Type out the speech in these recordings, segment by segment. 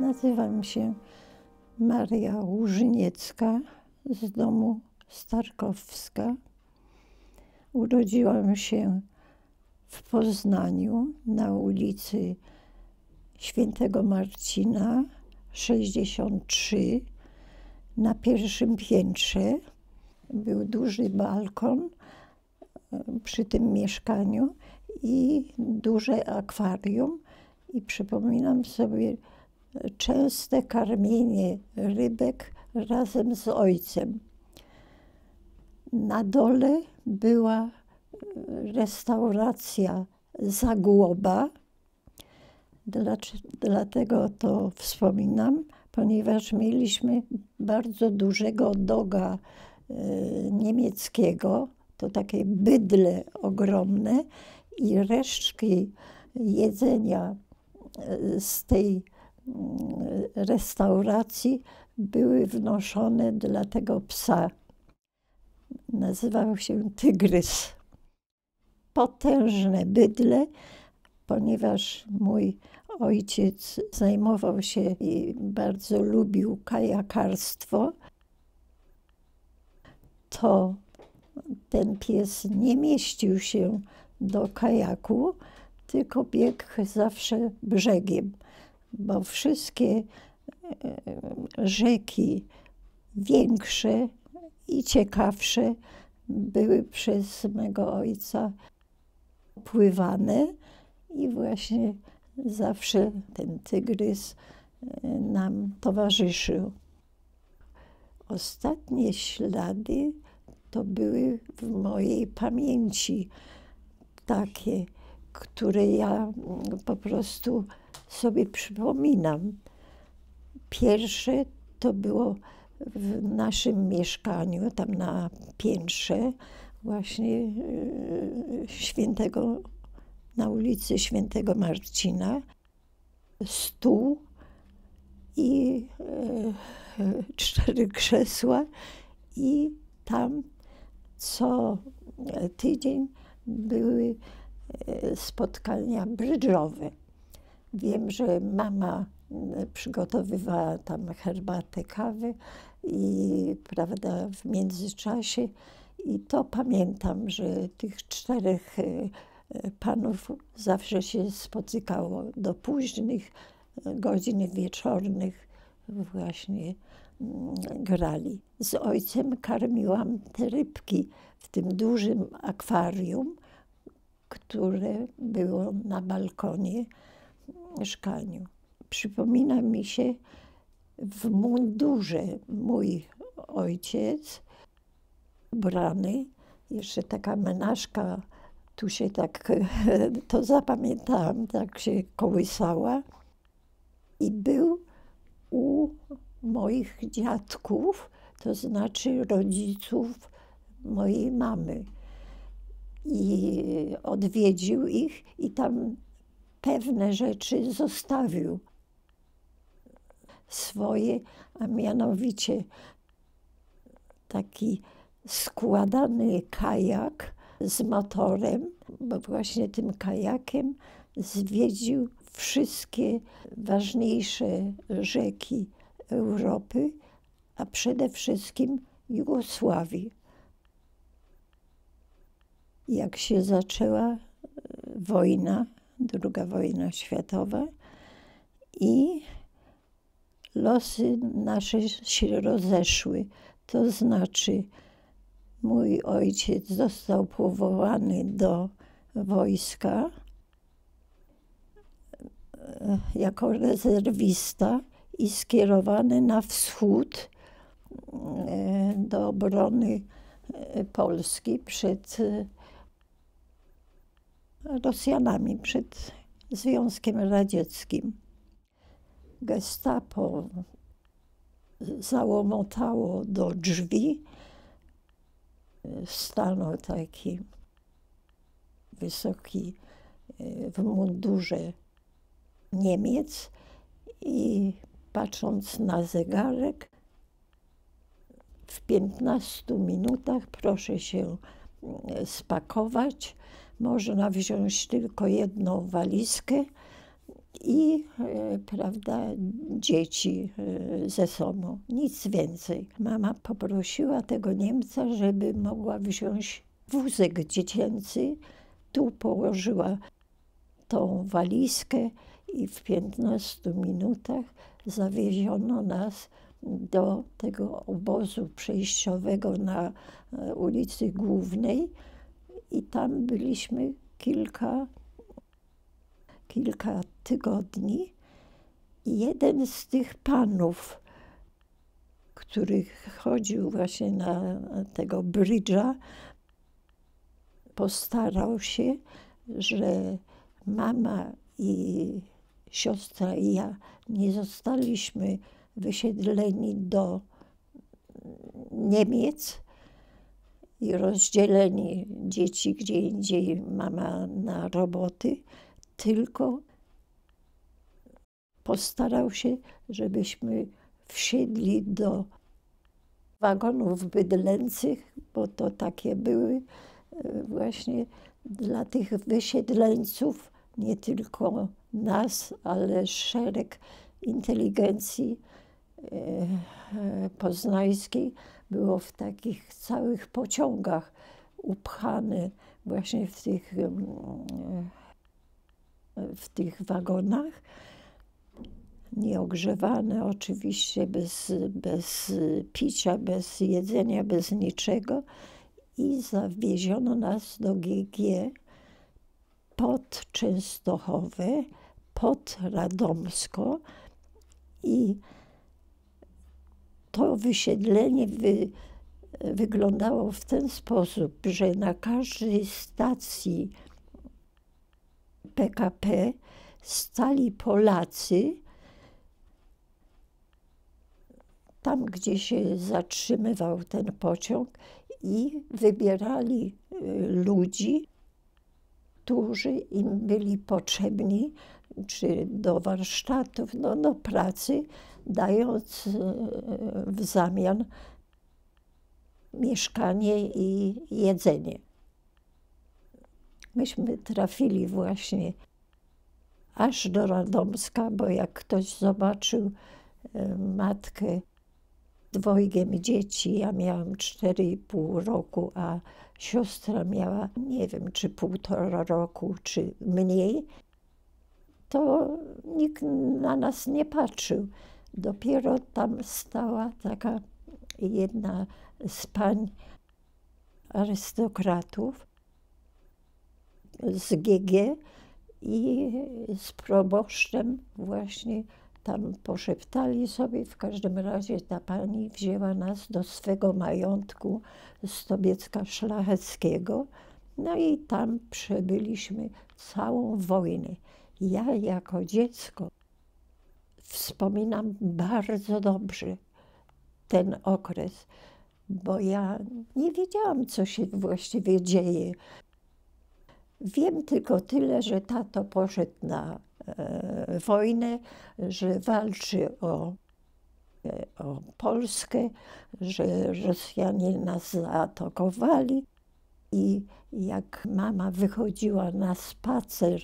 Nazywam się Maria Łużyniecka z domu Starkowska. Urodziłam się w Poznaniu na ulicy Świętego Marcina 63 na pierwszym piętrze. Był duży balkon e, przy tym mieszkaniu i duże akwarium. I przypominam sobie częste karmienie rybek razem z ojcem. Na dole była restauracja Zagłoba. Dlatego to wspominam, ponieważ mieliśmy bardzo dużego doga e, niemieckiego, to takie bydle ogromne i resztki jedzenia e, z tej restauracji były wnoszone dla tego psa. Nazywał się Tygrys. Potężne bydle, ponieważ mój ojciec zajmował się i bardzo lubił kajakarstwo, to ten pies nie mieścił się do kajaku, tylko biegł zawsze brzegiem, bo wszystkie e, rzeki większe i ciekawsze były przez mego ojca pływane i właśnie zawsze ten tygrys e, nam towarzyszył. Ostatnie ślady to były w mojej pamięci takie, które ja mm, po prostu sobie przypominam. Pierwsze to było w naszym mieszkaniu, tam na piętrze, właśnie e, świętego, na ulicy Świętego Marcina, stół i e, cztery krzesła i tam co tydzień były e, spotkania brydżowe. Wiem, że mama przygotowywała tam herbatę, kawę i prawda, w międzyczasie. I to pamiętam, że tych czterech e, panów zawsze się spotykało do późnych godzin wieczornych. Właśnie mm, grali. Z ojcem karmiłam te rybki w tym dużym akwarium, które było na balkonie mieszkaniu. Przypomina mi się w mundurze mój ojciec, brany, jeszcze taka menażka, tu się tak, to zapamiętałam, tak się kołysała. I był u moich dziadków, to znaczy rodziców mojej mamy. I odwiedził ich i tam pewne rzeczy zostawił swoje, a mianowicie taki składany kajak z motorem, bo właśnie tym kajakiem zwiedził wszystkie ważniejsze rzeki Europy, a przede wszystkim Jugosławii. Jak się zaczęła e, wojna, druga wojna światowa i losy nasze się rozeszły. To znaczy, mój ojciec został powołany do wojska e, jako rezerwista i skierowany na wschód e, do obrony e, Polski przed Rosjanami, przed Związkiem Radzieckim. Gestapo załomotało do drzwi. Stanął taki wysoki w mundurze Niemiec i patrząc na zegarek, w 15 minutach proszę się spakować. Można wziąć tylko jedną walizkę i e, prawda, dzieci e, ze sobą. Nic więcej. Mama poprosiła tego Niemca, żeby mogła wziąć wózek dziecięcy. Tu położyła tą walizkę i w 15 minutach zawieziono nas do tego obozu przejściowego na e, ulicy Głównej i tam byliśmy kilka, kilka tygodni. I jeden z tych panów, który chodził właśnie na tego brydża, postarał się, że mama i siostra i ja nie zostaliśmy wysiedleni do Niemiec i rozdzieleni dzieci gdzie indziej, mama na roboty, tylko postarał się, żebyśmy wsiedli do wagonów bydlęcych, bo to takie były e, właśnie dla tych wysiedleńców, nie tylko nas, ale szereg inteligencji e, e, poznańskiej było w takich całych pociągach upchane właśnie w tych, e, w tych wagonach. Nieogrzewane oczywiście, bez, bez picia, bez jedzenia, bez niczego. I zawieziono nas do GG pod Częstochowę, pod Radomsko i to wysiedlenie wy, wyglądało w ten sposób, że na każdej stacji PKP stali Polacy, tam gdzie się zatrzymywał ten pociąg i wybierali y, ludzi, którzy im byli potrzebni czy do warsztatów, no, do pracy, dając e, w zamian mieszkanie i jedzenie. Myśmy trafili właśnie aż do Radomska, bo jak ktoś zobaczył e, matkę dwojgiem dzieci, ja miałam 4,5 roku, a siostra miała, nie wiem, czy półtora roku, czy mniej, to nikt na nas nie patrzył. Dopiero tam stała taka jedna z pań arystokratów z GG i z proboszczem właśnie tam poszeptali sobie. W każdym razie ta pani wzięła nas do swego majątku z Tobiecka Szlacheckiego. No i tam przebyliśmy całą wojnę. Ja jako dziecko wspominam bardzo dobrze ten okres, bo ja nie wiedziałam, co się właściwie dzieje. Wiem tylko tyle, że tato poszedł na e, wojnę, że walczy o, e, o Polskę, że Rosjanie nas zaatakowali. I jak mama wychodziła na spacer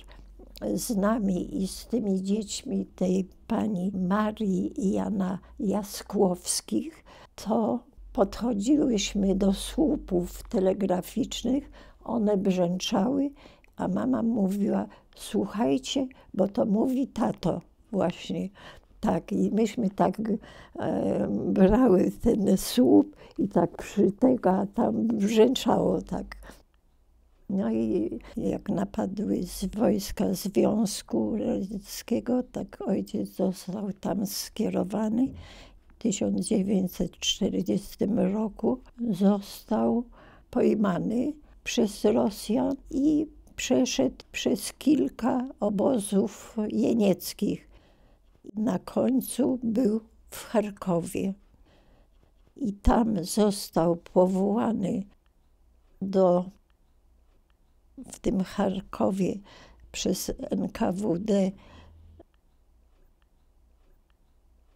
z nami i z tymi dziećmi tej pani Marii i Jana Jaskłowskich, to podchodziłyśmy do słupów telegraficznych, one brzęczały, a mama mówiła, słuchajcie, bo to mówi tato właśnie. Tak, i myśmy tak e, brały ten słup i tak przy tego, a tam brzęczało tak. No i jak napadły z wojska Związku Radzieckiego, tak ojciec został tam skierowany. W 1940 roku został pojmany przez Rosjan i przeszedł przez kilka obozów jenieckich. Na końcu był w Charkowie. I tam został powołany do w tym Charkowie przez NKWD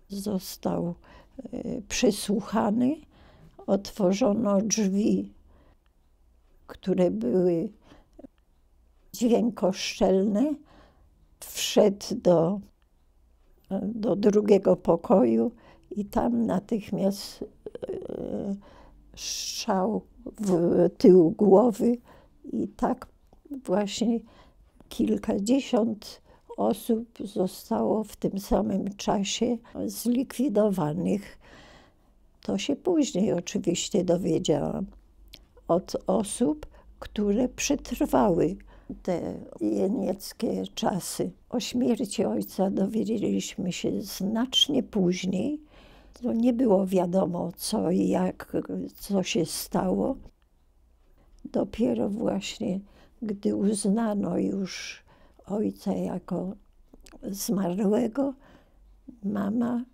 został e, przesłuchany. Otworzono drzwi, które były dźwiękoszczelne. wszedł do, do drugiego pokoju i tam natychmiast e, strzał w tył głowy i tak właśnie kilkadziesiąt osób zostało w tym samym czasie zlikwidowanych. To się później oczywiście dowiedziałam od osób, które przetrwały te jenieckie czasy. O śmierci ojca dowiedzieliśmy się znacznie później. To nie było wiadomo, co i jak, co się stało. Dopiero właśnie, gdy uznano już ojca jako zmarłego, mama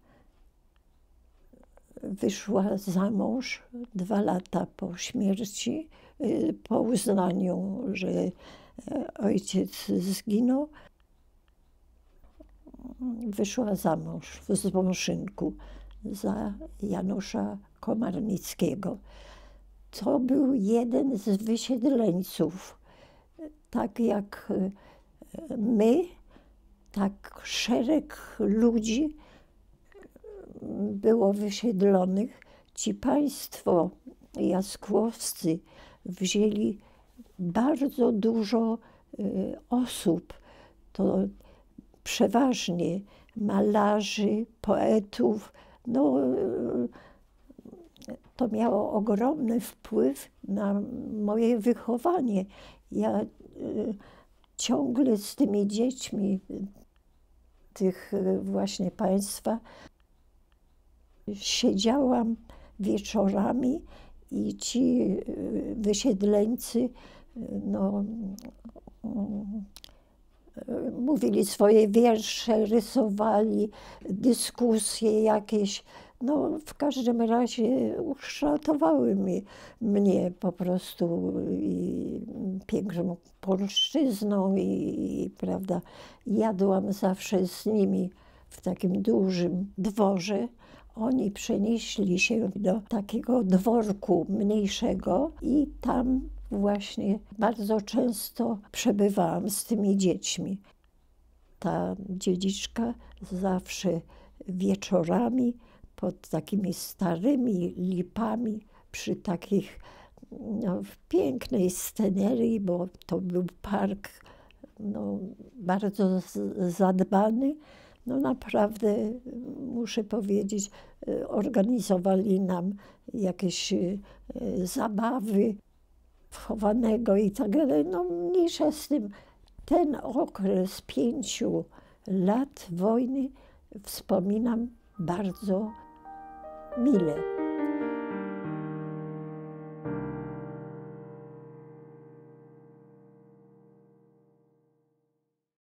wyszła za mąż dwa lata po śmierci, y, po uznaniu, że e, ojciec zginął. Wyszła za mąż w Zbąszynku za Janusza Komarnickiego. To był jeden z wysiedleńców. Tak jak e, my, tak szereg ludzi było wysiedlonych. Ci państwo jaskłowscy wzięli bardzo dużo y, osób. To przeważnie malarzy, poetów. No, y, to miało ogromny wpływ na moje wychowanie. Ja y, ciągle z tymi dziećmi tych właśnie państwa siedziałam wieczorami i ci y, wysiedleńcy y, no, y, mówili swoje wiersze, rysowali, dyskusje jakieś. No, w każdym razie ukształtowały mi, mnie po prostu i piękną polszczyzną i, i, prawda, jadłam zawsze z nimi w takim dużym dworze oni przenieśli się do takiego dworku mniejszego i tam właśnie bardzo często przebywałam z tymi dziećmi. Ta dziedziczka zawsze wieczorami pod takimi starymi lipami, przy takich no, w pięknej scenerii, bo to był park no, bardzo zadbany, no naprawdę, muszę powiedzieć, e, organizowali nam jakieś e, zabawy wchowanego i tak dalej. No mniejsza z tym. Ten okres pięciu lat wojny wspominam bardzo 1000.